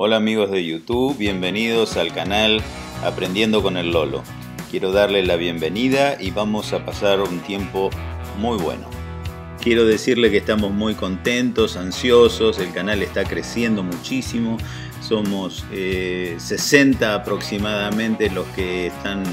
Hola amigos de YouTube, bienvenidos al canal Aprendiendo con el Lolo. Quiero darle la bienvenida y vamos a pasar un tiempo muy bueno. Quiero decirle que estamos muy contentos, ansiosos, el canal está creciendo muchísimo, somos 60 eh, aproximadamente los que están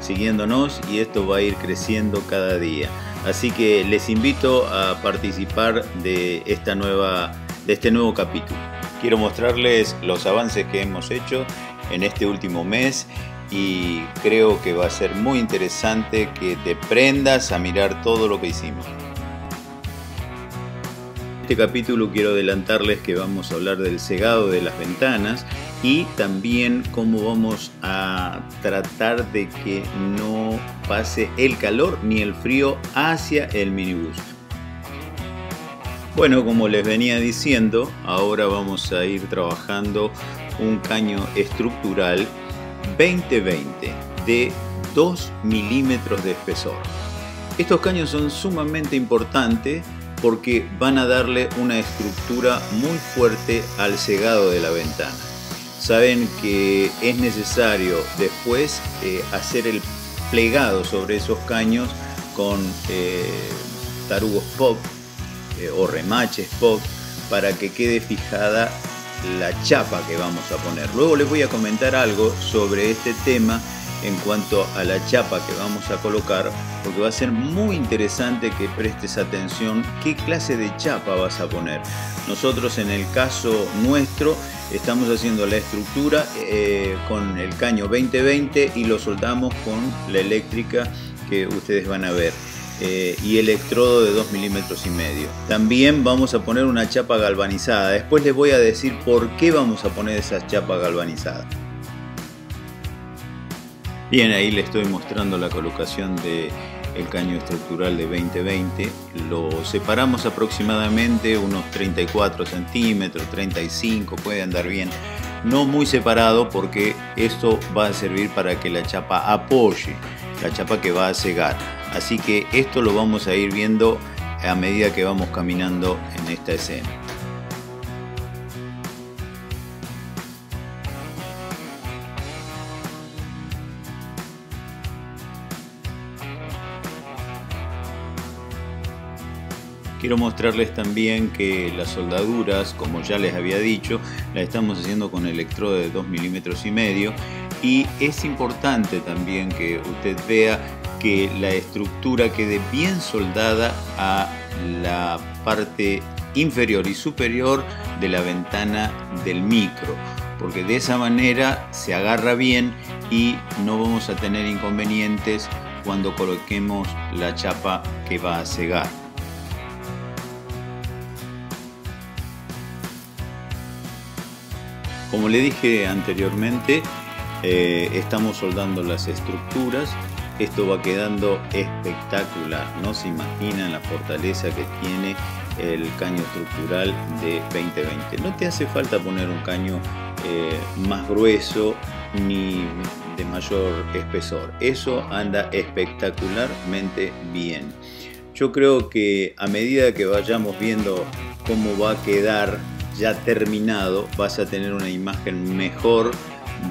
siguiéndonos y esto va a ir creciendo cada día. Así que les invito a participar de, esta nueva, de este nuevo capítulo. Quiero mostrarles los avances que hemos hecho en este último mes y creo que va a ser muy interesante que te prendas a mirar todo lo que hicimos. En este capítulo quiero adelantarles que vamos a hablar del cegado de las ventanas y también cómo vamos a tratar de que no pase el calor ni el frío hacia el minibús. Bueno, como les venía diciendo, ahora vamos a ir trabajando un caño estructural 2020 de 2 milímetros de espesor. Estos caños son sumamente importantes porque van a darle una estructura muy fuerte al cegado de la ventana. Saben que es necesario después eh, hacer el plegado sobre esos caños con eh, tarugos pop eh, o remaches pop para que quede fijada la chapa que vamos a poner. Luego les voy a comentar algo sobre este tema en cuanto a la chapa que vamos a colocar porque va a ser muy interesante que prestes atención qué clase de chapa vas a poner. Nosotros en el caso nuestro estamos haciendo la estructura eh, con el caño 2020 y lo soldamos con la eléctrica que ustedes van a ver. Eh, y electrodo de 2 milímetros y medio. También vamos a poner una chapa galvanizada. Después les voy a decir por qué vamos a poner esa chapa galvanizada. Bien, ahí les estoy mostrando la colocación de caño estructural de 2020. Lo separamos aproximadamente unos 34 centímetros, 35, puede andar bien. No muy separado porque esto va a servir para que la chapa apoye, la chapa que va a cegar. Así que esto lo vamos a ir viendo a medida que vamos caminando en esta escena. Quiero mostrarles también que las soldaduras, como ya les había dicho, las estamos haciendo con electrodo de 2 milímetros y medio y es importante también que usted vea que la estructura quede bien soldada a la parte inferior y superior de la ventana del micro porque de esa manera se agarra bien y no vamos a tener inconvenientes cuando coloquemos la chapa que va a cegar. Como le dije anteriormente, eh, estamos soldando las estructuras esto va quedando espectacular. No se imaginan la fortaleza que tiene el caño estructural de 2020. No te hace falta poner un caño eh, más grueso ni de mayor espesor. Eso anda espectacularmente bien. Yo creo que a medida que vayamos viendo cómo va a quedar ya terminado, vas a tener una imagen mejor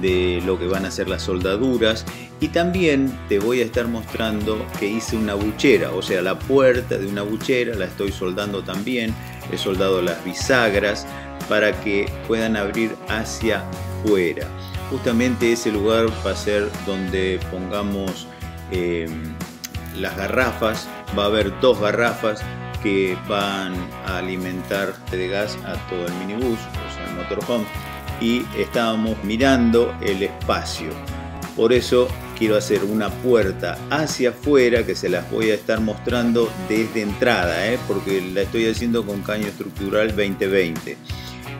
de lo que van a ser las soldaduras. Y también te voy a estar mostrando que hice una buchera, o sea la puerta de una buchera la estoy soldando también, he soldado las bisagras para que puedan abrir hacia fuera. Justamente ese lugar va a ser donde pongamos em, las garrafas, va a haber dos garrafas que van a alimentar de gas a todo el minibús, o sea el motorhome y estábamos mirando el espacio. Por eso quiero hacer una puerta hacia afuera que se las voy a estar mostrando desde entrada, ¿eh? porque la estoy haciendo con caño estructural 2020.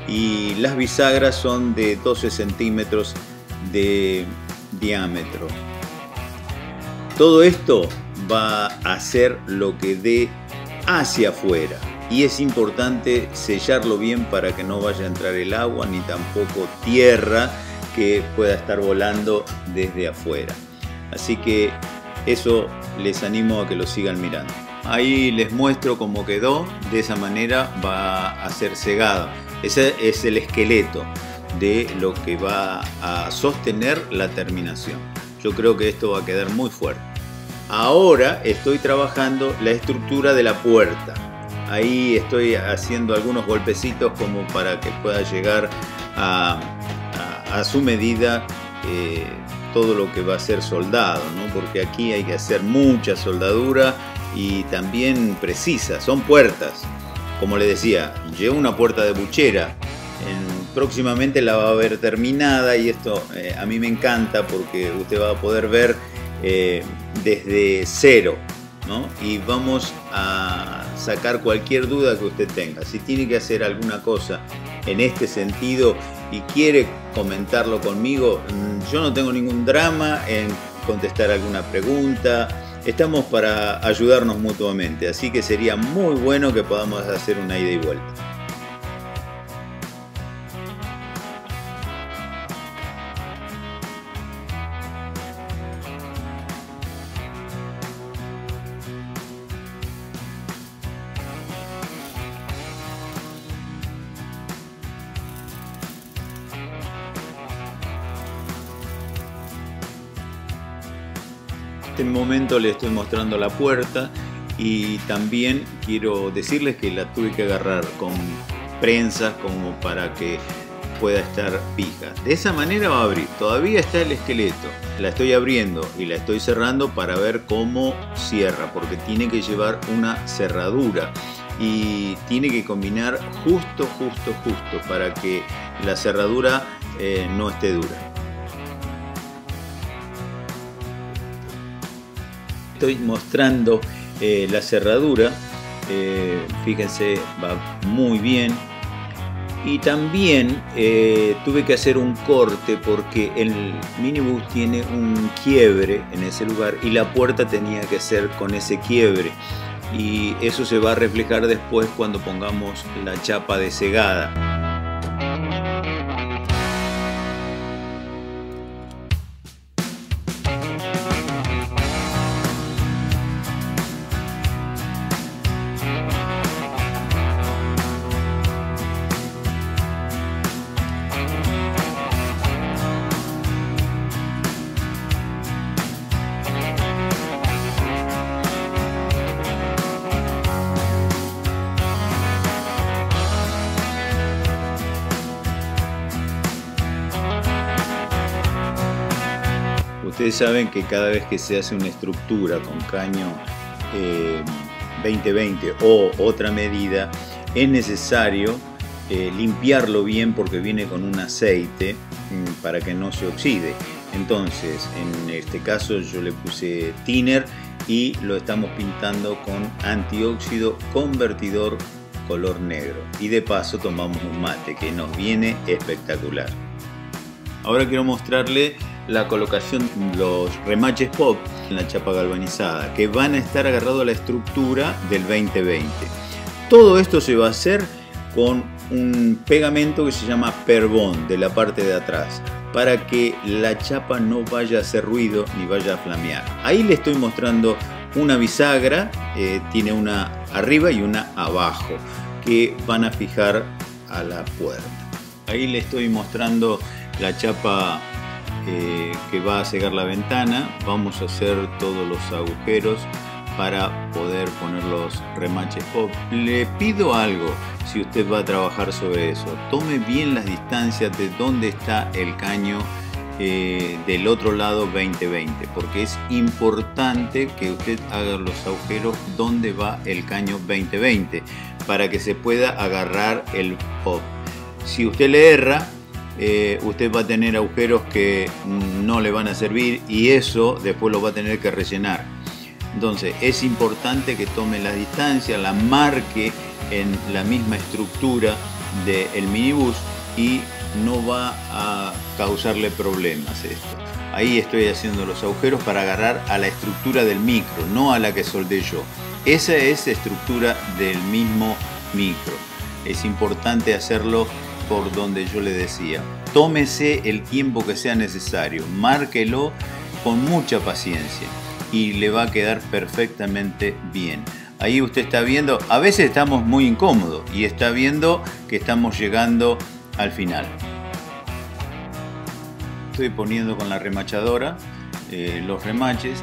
Y las bisagras son de 12 centímetros de diámetro. Todo esto va a hacer lo que dé hacia afuera y es importante sellarlo bien para que no vaya a entrar el agua ni tampoco tierra que pueda estar volando desde afuera. Así que eso les animo a que lo sigan mirando. Ahí les muestro cómo quedó, de esa manera va a ser cegado. Ese es el esqueleto. de lo que va a sostener la terminación. Yo creo que esto va a quedar muy fuerte. Ahora estoy trabajando la estructura de la puerta. Ahí estoy haciendo algunos golpecitos como para que pueda llegar a, su medida eh, todo lo que va a ser soldado, porque aquí hay que hacer mucha soldadura y también precisa, son puertas. Como le decía, llevo una puerta de buchera, próximamente la va a ver terminada y esto eh, a mí me encanta porque usted va a poder ver eh, desde cero y vamos a sacar cualquier duda que usted tenga. Si tiene que hacer alguna cosa en este sentido y quiere comentarlo conmigo, mm, yo no tengo ningún drama en contestar alguna pregunta. Estamos para ayudarnos mutuamente, así que sería muy bueno que podamos hacer una ida y vuelta. Este momento le estoy mostrando la puerta y también quiero decirles que la tuve que agarrar con prensas como para que pueda estar fija. De esa manera va a abrir. Todavía está el esqueleto. La estoy abriendo y la estoy cerrando para ver cómo cierra, porque tiene que llevar una cerradura y tiene que combinar justo, justo, justo para que la cerradura eh, no esté dura. Estoy mostrando eh, la cerradura. Eh, fíjense, va muy bien. Y también eh, tuve que hacer un corte porque el minibus tiene un quiebre en ese lugar y la puerta tenía que ser con ese quiebre. Y eso se va a reflejar después cuando pongamos la chapa de cegada. Ustedes saben que cada vez que se hace una estructura con caño 2020 eh, o otra medida, es necesario eh, limpiarlo bien porque viene con un aceite mm, para que no se oxide. Entonces, en este caso yo le puse thinner y lo estamos pintando con antióxido convertidor color negro. Y de paso tomamos un mate que nos viene espectacular. Ahora quiero mostrarle la colocación los remaches pop en la chapa galvanizada que van a estar agarrados a la estructura del 2020. Todo esto se va a hacer con un pegamento que se llama Perbond de la parte de atrás para que la chapa no vaya a hacer ruido ni vaya a flamear. Ahí le estoy mostrando una bisagra, eh, tiene una arriba y una abajo que van a fijar a la puerta. Ahí le estoy mostrando la chapa eh, que va a cegar la ventana. Vamos a hacer todos los agujeros para poder poner los remaches pop. Le pido algo si usted va a trabajar sobre eso. Tome bien las distancias de dónde está el caño eh, del otro lado 2020 porque es importante que usted haga los agujeros donde va el caño 2020 para que se pueda agarrar el pop. Si usted le erra, eh, usted va a tener agujeros que no le van a servir y eso después lo va a tener que rellenar. Entonces es importante que tome la distancia, la marque en la misma estructura del minibús y no va a causarle problemas esto. Ahí estoy haciendo los agujeros para agarrar a la estructura del micro, no a la que soldé yo. Esa es estructura del mismo micro. Es importante hacerlo por donde yo le decía. Tómese el tiempo que sea necesario, márquelo con mucha paciencia y le va a quedar perfectamente bien. Ahí usted está viendo, a veces estamos muy incómodos y está viendo que estamos llegando al final. estoy poniendo con la remachadora eh, los remaches.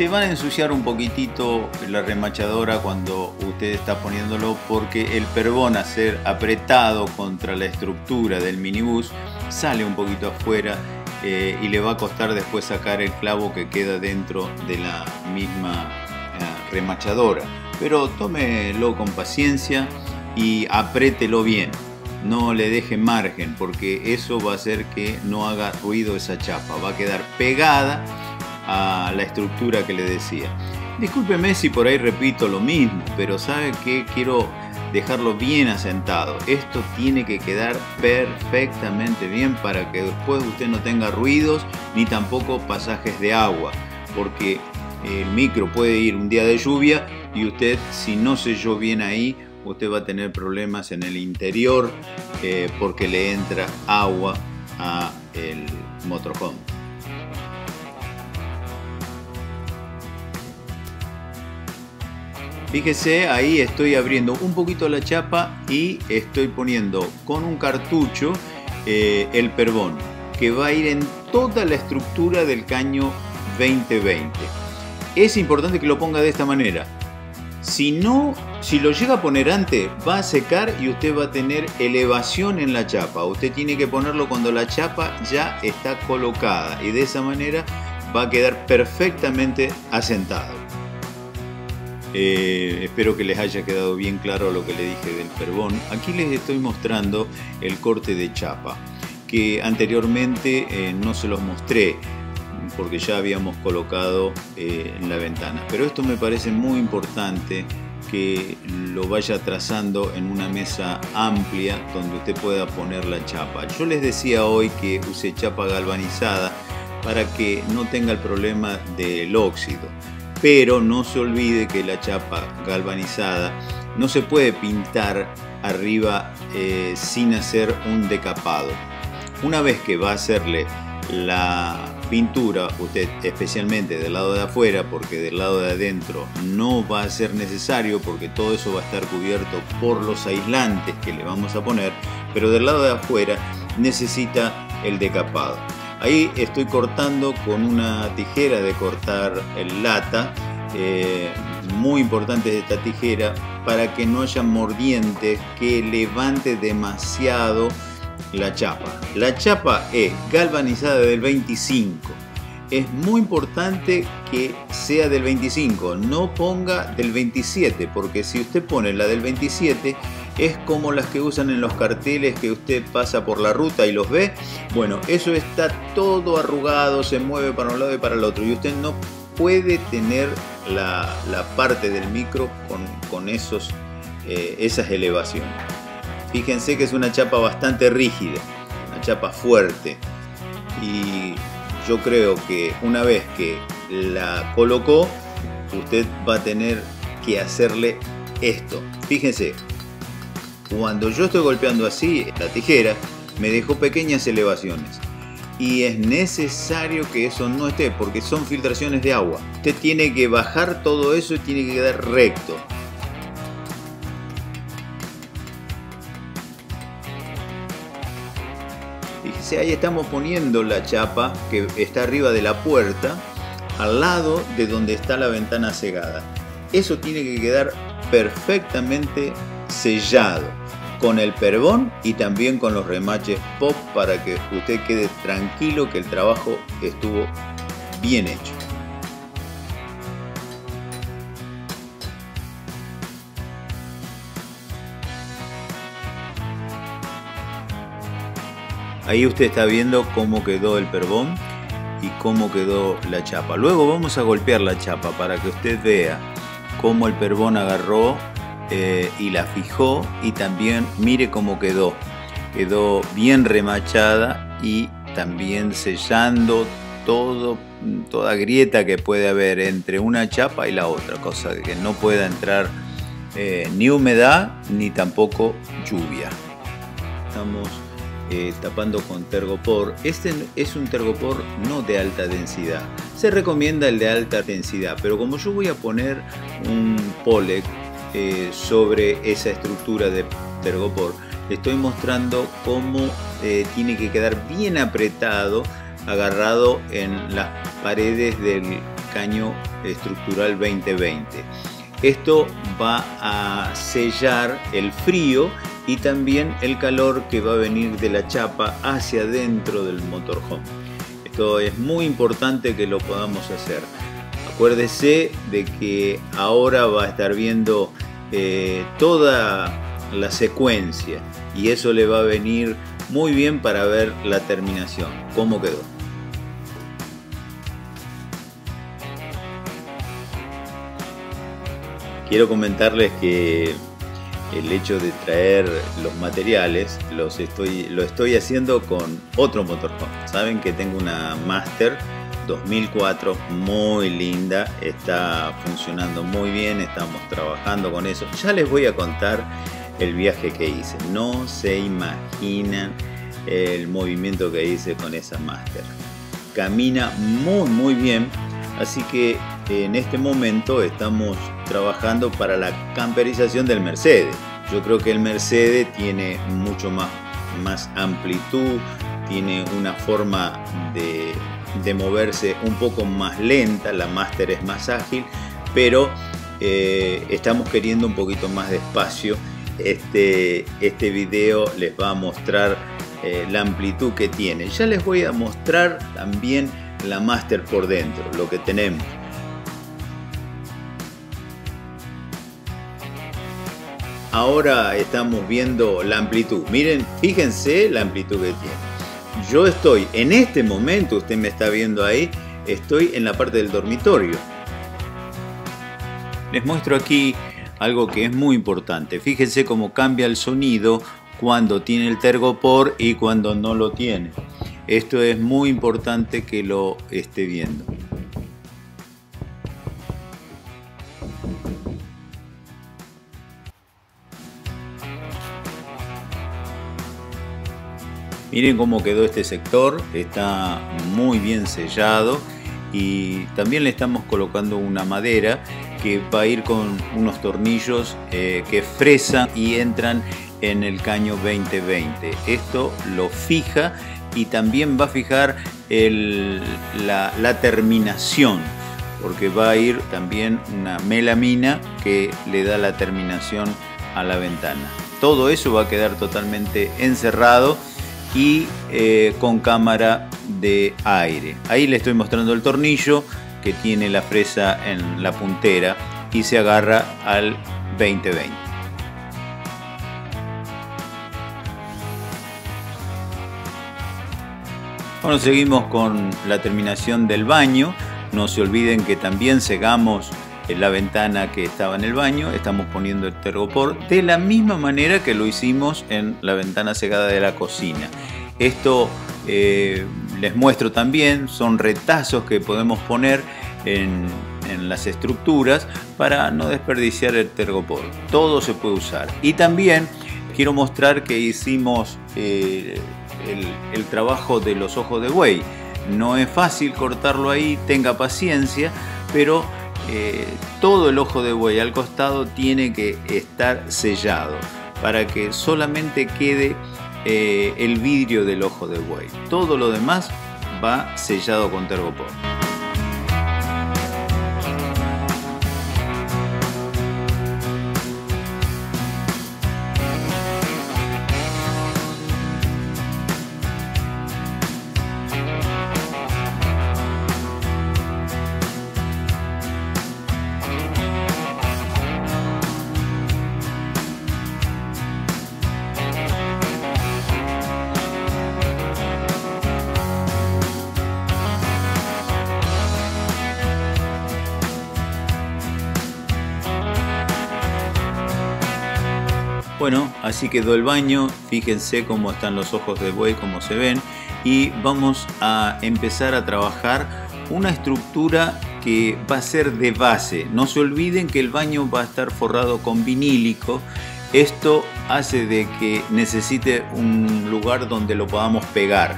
Se van a ensuciar un poquitito la remachadora cuando usted está poniéndolo porque el perbón a ser apretado contra la estructura del minibús sale un poquito afuera eh, y le va a costar después sacar el clavo que queda dentro de la misma eh, remachadora. Pero tómelo con paciencia y apriételo bien. No le deje margen porque eso va a hacer que no haga ruido esa chapa. Va a quedar pegada a la estructura que le decía. Discúlpeme si por ahí repito lo mismo, pero sabe que quiero dejarlo bien asentado. Esto tiene que quedar perfectamente bien para que después usted no tenga ruidos ni tampoco pasajes de agua, porque el micro puede ir un día de lluvia y usted si no selló bien ahí, usted va a tener problemas en el interior eh, porque le entra agua a el motorhome. Fíjese, ahí estoy abriendo un poquito la chapa y estoy poniendo con un cartucho eh, el perbón que va a ir en toda la estructura del caño 2020. Es importante que lo ponga de esta manera. Si no, si lo llega a poner antes, va a secar y usted va a tener elevación en la chapa. Usted tiene que ponerlo cuando la chapa ya está colocada y de esa manera va a quedar perfectamente asentado. Eh, espero que les haya quedado bien claro lo que le dije del perbón. Aquí les estoy mostrando el corte de chapa, que anteriormente eh, no se los mostré porque ya habíamos colocado eh, en la ventana. Pero esto me parece muy importante que lo vaya trazando en una mesa amplia donde usted pueda poner la chapa. Yo les decía hoy que use chapa galvanizada para que no tenga el problema del óxido pero no se olvide que la chapa galvanizada no se puede pintar arriba eh, sin hacer un decapado. Una vez que va a hacerle la pintura, usted especialmente del lado de afuera, porque del lado de adentro no va a ser necesario, porque todo eso va a estar cubierto por los aislantes que le vamos a poner, pero del lado de afuera necesita el decapado. Ahí estoy cortando con una tijera de cortar el lata, eh, muy importante esta tijera, para que no haya mordientes que levante demasiado la chapa. La chapa es galvanizada del 25. Es muy importante que sea del 25, no ponga del 27, porque si usted pone la del 27, es como las que usan en los carteles que usted pasa por la ruta y los ve. Bueno, eso está todo arrugado, se mueve para un lado y para el otro y usted no puede tener la, parte del micro con, esos, eh, esas elevaciones. Fíjense que es una chapa bastante rígida, una chapa fuerte y yo creo que una vez que la colocó, usted va a tener que hacerle esto. Fíjense, cuando yo estoy golpeando así la tijera, me dejó pequeñas elevaciones. Y es necesario que eso no esté, porque son filtraciones de agua. Usted tiene que bajar todo eso y tiene que quedar recto. Fíjese, ahí estamos poniendo la chapa que está arriba de la puerta, al lado de donde está la ventana cegada. Eso tiene que quedar perfectamente sellado con el perbón y también con los remaches pop para que usted quede tranquilo que el trabajo estuvo bien hecho. Ahí usted está viendo cómo quedó el perbón y cómo quedó la chapa. Luego vamos a golpear la chapa para que usted vea cómo el perbón agarró eh, y la fijó y también mire cómo quedó. Quedó bien remachada y también sellando todo, toda grieta que puede haber entre una chapa y la otra, cosa que no pueda entrar eh, ni humedad ni tampoco lluvia. Estamos eh, tapando con tergopor. Este es un tergopor no de alta densidad. Se recomienda el de alta densidad, pero como yo voy a poner un polec eh, sobre esa estructura de tergopor. estoy mostrando cómo eh, tiene que quedar bien apretado, agarrado en las paredes del caño estructural 2020. Esto va a sellar el frío y también el calor que va a venir de la chapa hacia dentro del motorhome. Esto es muy importante que lo podamos hacer. Acuérdese de que ahora va a estar viendo eh, toda la secuencia y eso le va a venir muy bien para ver la terminación, cómo quedó. Quiero comentarles que el hecho de traer los materiales los estoy, lo estoy haciendo con otro motorhome. Saben que tengo una Master 2004 muy linda, está funcionando muy bien, estamos trabajando con eso. Ya les voy a contar el viaje que hice. No se imaginan el movimiento que hice con esa Master. Camina muy muy bien, así que en este momento estamos trabajando para la camperización del Mercedes. Yo creo que el Mercedes tiene mucho más, más amplitud, tiene una forma de, de moverse un poco más lenta, la Master es más ágil, pero eh, estamos queriendo un poquito más de espacio. Este, este video les va a mostrar eh, la amplitud que tiene. Ya les voy a mostrar también la Master por dentro, lo que tenemos. Ahora estamos viendo la amplitud. Miren, fíjense la amplitud que tiene. Yo estoy, en este momento, usted me está viendo ahí, estoy en la parte del dormitorio. Les muestro aquí algo que es muy importante. Fíjense cómo cambia el sonido cuando tiene el tergopor y cuando no lo tiene. Esto es muy importante que lo esté viendo. Miren cómo quedó este sector, está muy bien sellado y también le estamos colocando una madera que va a ir con unos tornillos eh, que fresan y entran en el caño 2020. Esto lo fija y también va a fijar la, la terminación porque va a ir también una melamina que le da la terminación a la ventana. Todo eso va a quedar totalmente encerrado y eh, con cámara de aire. Ahí le estoy mostrando el tornillo que tiene la fresa en la puntera y se agarra al 2020. Bueno, seguimos con la terminación del baño. No se olviden que también cegamos la ventana que estaba en el baño, estamos poniendo el tergopor de la misma manera que lo hicimos en la ventana cegada de la cocina. Esto eh, les muestro también, son retazos que podemos poner en, las estructuras para no desperdiciar el tergopor. Todo se puede usar. Y también quiero mostrar que hicimos eh, el, el trabajo de los ojos de buey. No es fácil cortarlo ahí, tenga paciencia, pero eh, todo el ojo de buey al costado tiene que estar sellado para que solamente quede eh, el vidrio del ojo de buey. Todo lo demás va sellado con tergopor. Bueno, así quedó el baño, fíjense cómo están los ojos de buey, cómo se ven, y vamos a empezar a trabajar una estructura que va a ser de base. No se olviden que el baño va a estar forrado con vinílico. Esto hace de que necesite un lugar donde lo podamos pegar,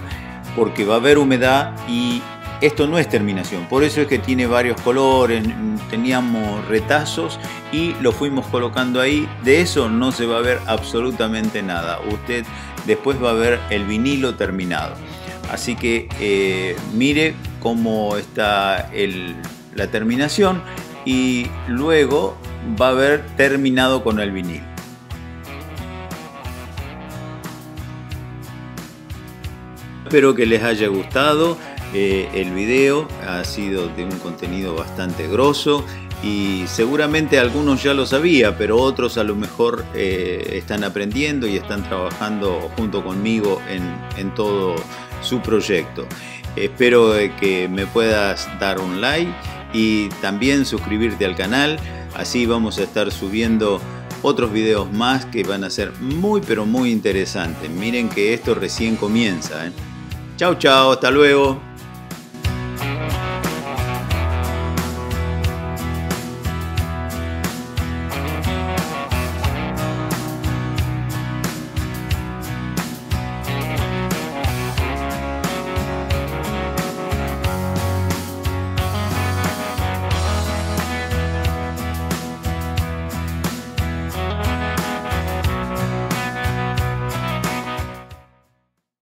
porque va a haber humedad y esto no es terminación, por eso es que tiene varios colores, teníamos retazos y lo fuimos colocando ahí. De eso no se va a ver absolutamente nada. Usted después va a ver el vinilo terminado. Así que eh, mire cómo está la terminación y luego va a haber terminado con el vinilo. Espero que les haya gustado. Eh, el video ha sido de un contenido bastante grosso y seguramente algunos ya lo sabía, pero otros a lo mejor eh, están aprendiendo y están trabajando junto conmigo en, todo su proyecto. Espero que me puedas dar un like y también suscribirte al canal, así vamos a estar subiendo otros videos más que van a ser muy pero muy interesantes. Miren que esto recién comienza. ¿eh? Chao, chao, hasta luego.